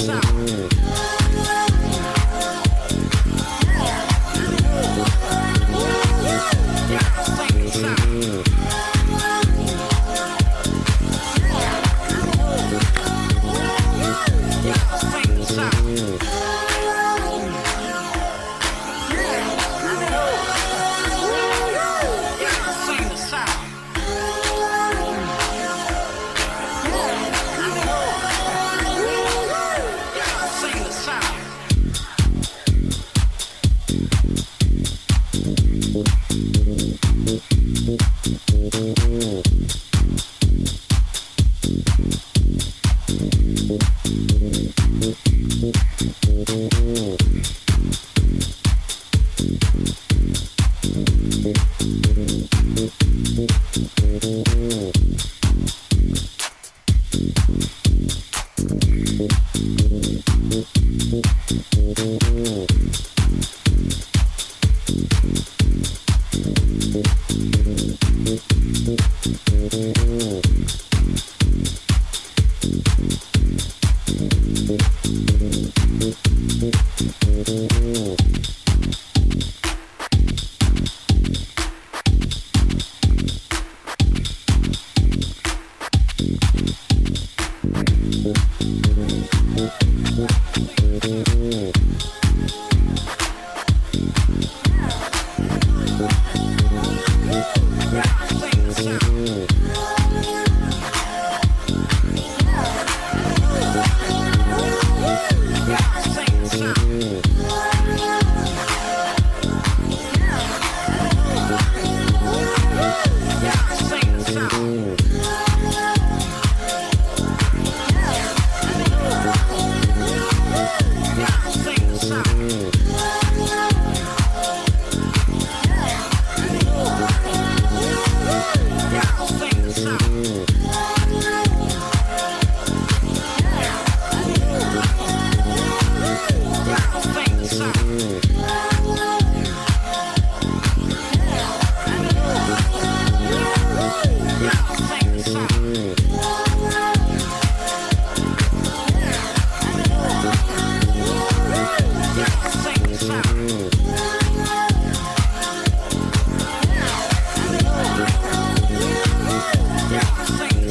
sound.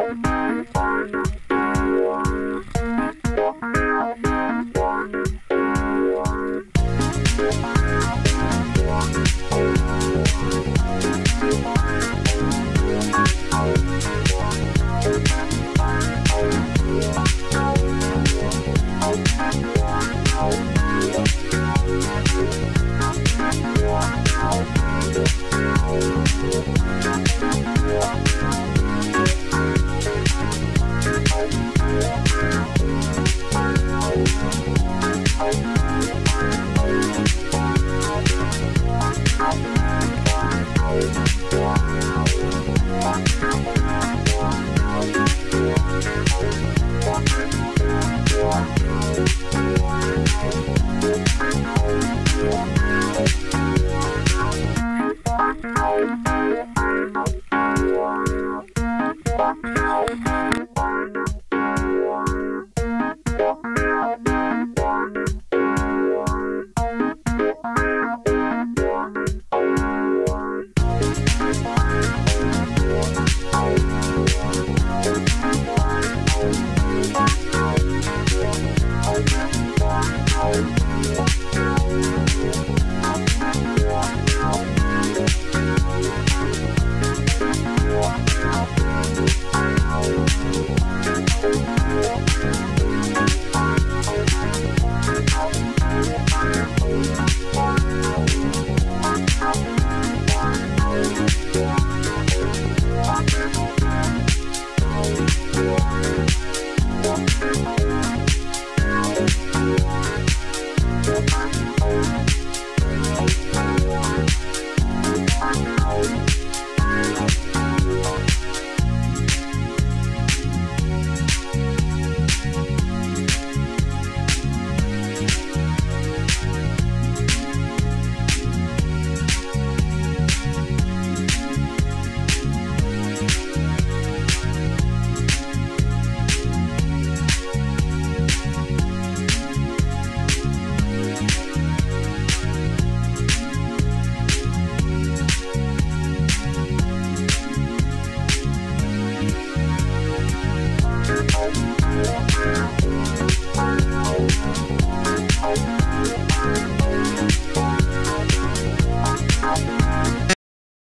Thank you.